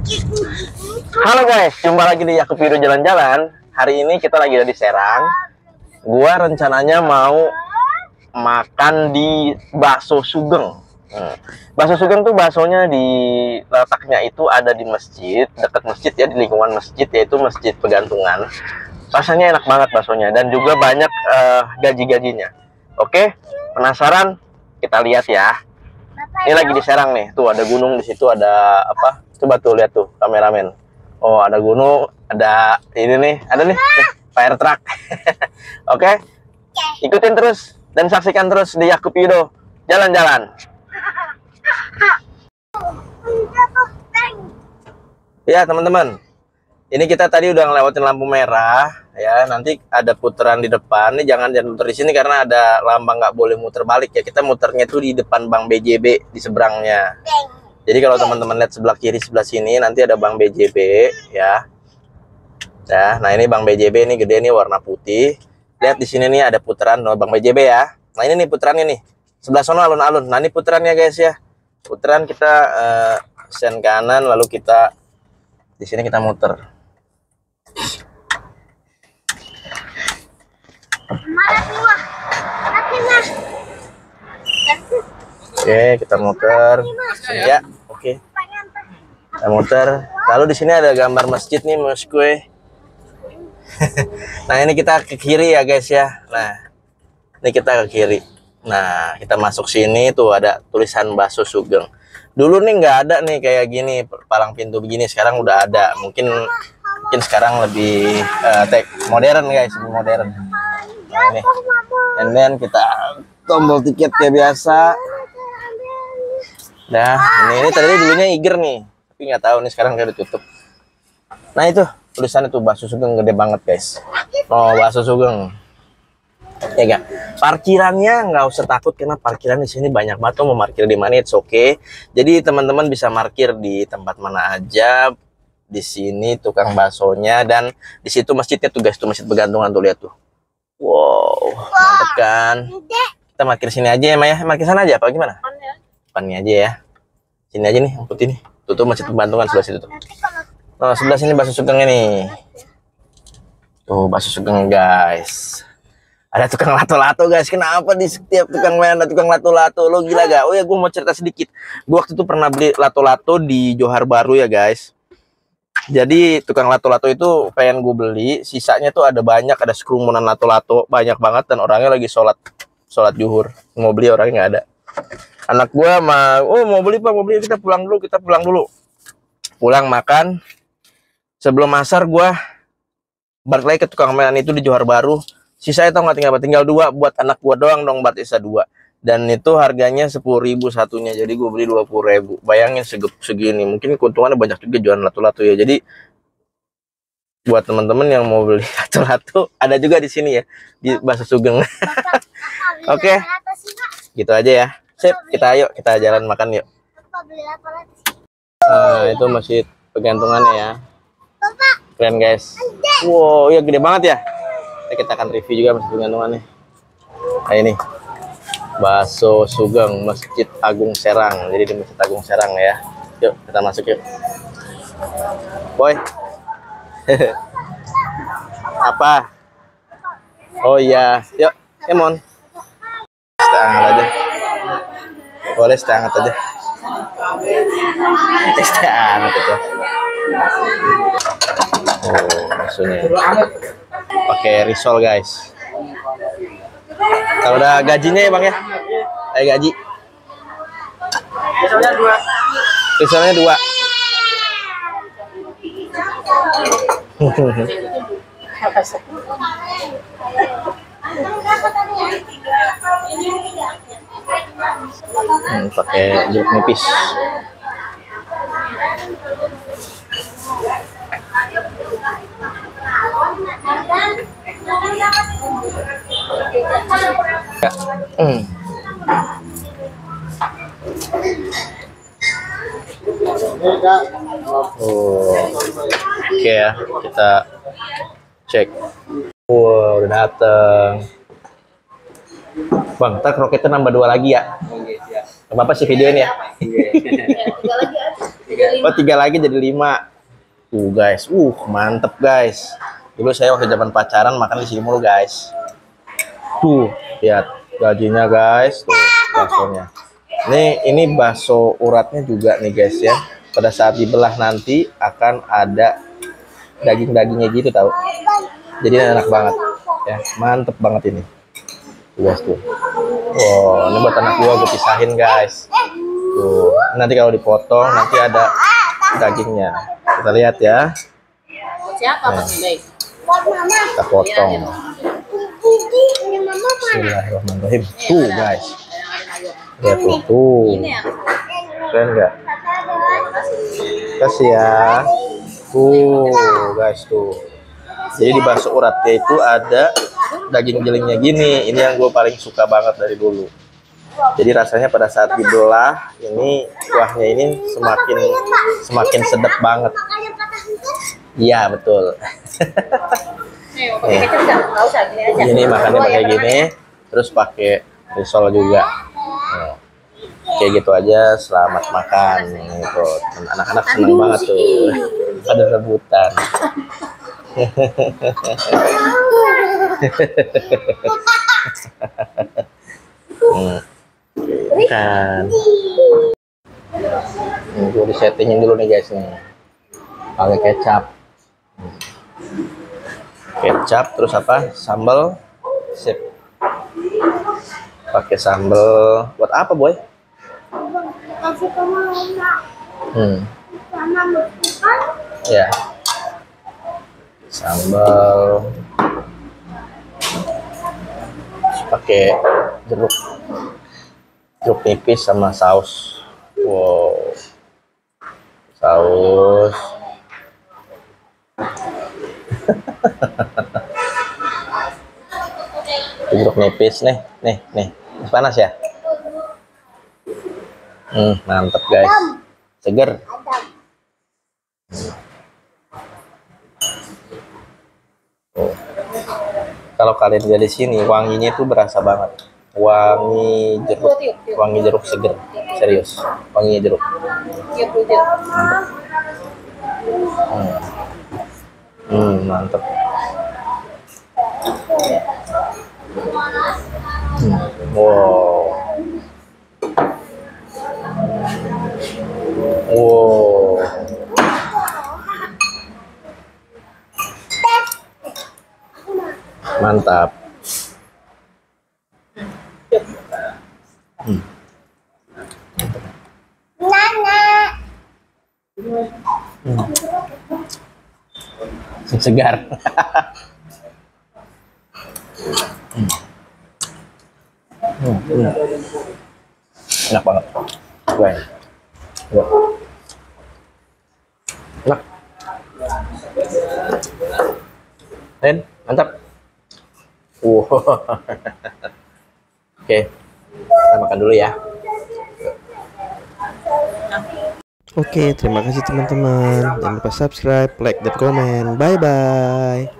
Halo guys, jumpa lagi di Yakub Video Jalan-Jalan. Hari ini kita lagi ada di Serang. Gua rencananya mau makan di bakso Sugeng. Hmm. Bakso Sugeng tuh baksonya di letaknya itu ada di masjid, dekat masjid ya di lingkungan masjid yaitu Masjid Pegantungan. Rasanya enak banget baksonya dan juga banyak uh, gaji-gajinya. Oke, penasaran? Kita lihat ya. Ini lagi di Serang nih. Tuh ada gunung di situ ada apa? Coba tuh lihat tuh kameramen. Oh, ada gunung, ada ini nih, ada nih, nih fire truck. Oke. Okay? Ikutin terus dan saksikan terus di Yakub Yudo. Jalan-jalan. Ya, teman-teman. Ini kita tadi udah ngelewatin lampu merah ya. Nanti ada putaran di depan. Ini jangan jangan muter di sini karena ada lambang nggak boleh muter balik ya. Kita muternya tuh di depan Bank BJB di seberangnya. Jadi kalau teman-teman lihat sebelah kiri sebelah sini nanti ada Bank BJB ya. Ya, nah ini Bank BJB ini gede nih warna putih. Lihat di sini nih ada putaran no, Bank BJB ya. Nah ini nih putarannya nih. Sebelah sana alun-alun. Nah ini putarannya guys ya. Putaran kita uh, sen kanan lalu kita di sini kita muter. Oke, kita muter. Ya. Kita muter. Lalu di sini ada gambar masjid nih, mas gue. nah, ini kita ke kiri ya, guys ya. Nah, ini kita ke kiri. Nah, kita masuk sini tuh ada tulisan Baso Sugeng. Dulu nih nggak ada nih kayak gini palang pintu begini. Sekarang udah ada. Mungkin mungkin sekarang lebih uh, tek modern guys, lebih modern. Nah, ini. And then kita tombol tiket kayak biasa. Nah, ini, ini tadi dulunya Iger nih, tapi nggak tahu nih sekarang kayak ditutup. Nah itu tulisannya tuh bakso sugeng gede banget guys. Oh bakso sugeng. Ya gak? Parkirannya nggak usah takut karena parkiran di sini banyak banget. Mau parkir di mana itu oke. Okay. Jadi teman-teman bisa parkir di tempat mana aja. Di sini tukang baksonya dan di situ masjidnya tuh guys, tuh masjid bergantungan tuh lihat tuh. Wow, mantep kan? Kita parkir sini aja ya Maya. Parkir sana aja apa gimana? depannya aja ya sini aja nih yang putih nih tutup masjid pembantungan sebelah situ tuh. Nah sebelah sini bakso sugengnya nih tuh bakso sugeng guys. Ada tukang lato-lato guys. Kenapa di setiap tukang main ada tukang lato-lato? Lo gila gak? Oh ya gue mau cerita sedikit. Gue waktu itu pernah beli lato-lato di Johar Baru ya guys. Jadi tukang lato-lato itu pengen gue beli. Sisanya tuh ada banyak ada sekerumunan lato-lato. Banyak banget dan orangnya lagi sholat sholat juhur. Mau beli orangnya nggak ada anak gua mah oh mau beli pak mau beli. Kita pulang dulu kita pulang dulu. Pulang makan. Sebelum asar gua balik lagi ke tukang mainan itu di Johar Baru. Sisa itu nggak tinggal tinggal dua buat anak gua doang dong buat isa dua. Dan itu harganya sepuluh ribu satunya jadi gue beli dua puluh ribu. Bayangin segep segini mungkin keuntungannya banyak juga jualan latu-latu ya. Jadi buat teman-teman yang mau beli latu-latu ada juga di sini ya di Bahasa Sugeng. Oke. okay. Gitu aja ya Sip, kita ayo kita jalan makan yuk. Nah, itu masih pegantungannya ya. Keren guys. Wow, ya gede banget ya. kita akan review juga masih pegantungannya. Nah ini bakso Sugeng Masjid Agung Serang. Jadi di Masjid Agung Serang ya. Yuk kita masuk yuk. Boy. Apa? Oh iya, yuk, come on. Angkat aja. Boleh hangat aja. Hangat aja oh maksudnya. Pakai risol guys. Kalau udah gajinya ya bang ya? Kayak gaji. Risolnya dua. Risolnya dua hmm, pakai jeruk nipis hmm. Oh, oke okay ya, kita cek. Wow, udah dateng. Bang, ntar kroketnya nambah dua lagi ya. Gak apa-apa sih video ini ya. Oh tiga lagi jadi lima. Tuh guys, uh mantep guys. Dulu saya waktu zaman pacaran makan di sini mulu guys. Tuh lihat gajinya guys, tuh baksonya. Ini ini bakso uratnya juga nih guys ya. Pada saat dibelah nanti akan ada daging-dagingnya gitu tahu. Jadi enak banget ya, mantep banget ini. Tuh guys tuh. Wow, ini buat anak gua gue pisahin guys. Tuh, nanti kalau dipotong nanti ada dagingnya. Kita lihat ya. Siapa Baik? Kita potong. Bismillahirrahmanirrahim. Tuh guys, lihat tuh. Tuh. Keren nggak? Kasih ya. Tuh guys tuh. Jadi di bakso uratnya itu ada daging gilingnya gini. Ini yang gue paling suka banget dari dulu. Jadi rasanya pada saat dibelah ini kuahnya ini semakin semakin sedap banget. Iya betul. Nih. Ini makannya Oh, ya, pakai gini, terus pakai risol juga. Nah, kayak gitu aja, selamat makan. Gitu. Anak-anak seneng banget tuh. Ada rebutan. Kan. Ini gue disettingin dulu nih guys nih. Pakai kecap. Kecap terus apa? Sambal. Sip. Pakai sambal buat apa, Boy? Hmm. Ya. Sambal. Pakai jeruk. Jeruk nipis sama saus. Wow. Saus. jeruk nipis nih, nih, nih. Panas ya? Hmm, mantep guys. Seger. Tuh. Kalau kalian lihat di sini, wanginya itu berasa banget. Wangi jeruk, wangi jeruk seger. Serius, wanginya jeruk. Hmm, hmm mantep. Hmm. Wow. Mantap. Hmm. Hmm. Segar. Hmm, hmm. Enak banget. Gue. Mantap. Wow. Oke. Kita makan dulu ya. Oke, terima kasih teman-teman. Jangan lupa subscribe, like, dan komen. Bye-bye.